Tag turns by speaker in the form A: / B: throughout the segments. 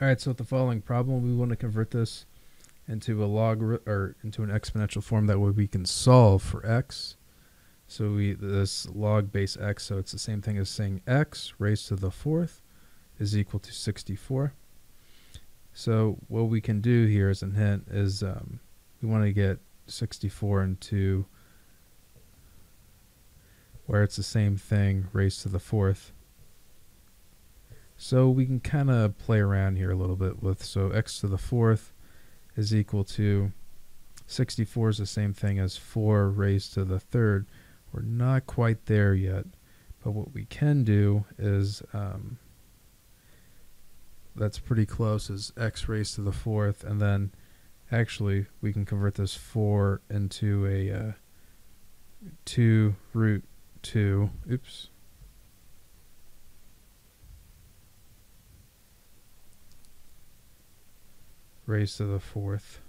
A: All right, so with the following problem, we want to convert this into a log or into an exponential form that way we can solve for x. So we this log base x, so it's the same thing as saying x raised to the fourth is equal to 64. So what we can do here as a hint is um, we want to get 64 into where it's the same thing raised to the fourth. So we can kind of play around here a little bit with, so x to the fourth is equal to 64 is the same thing as 4 raised to the third. We're not quite there yet, but what we can do is, um, that's pretty close, is x raised to the fourth, and then actually we can convert this 4 into a uh, 2 root 2, oops, raised to the fourth.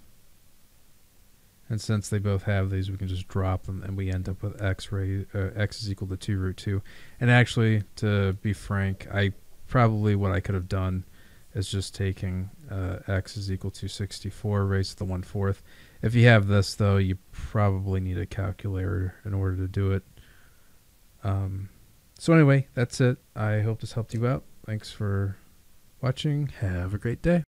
A: And since they both have these, we can just drop them, and we end up with x raised, uh, x is equal to 2 root 2. And actually, to be frank, I probably what I could have done is just taking uh, x is equal to 64 raised to the 1 fourth. If you have this, though, you probably need a calculator in order to do it. Um, so anyway, that's it. I hope this helped you out. Thanks for watching. Have a great day.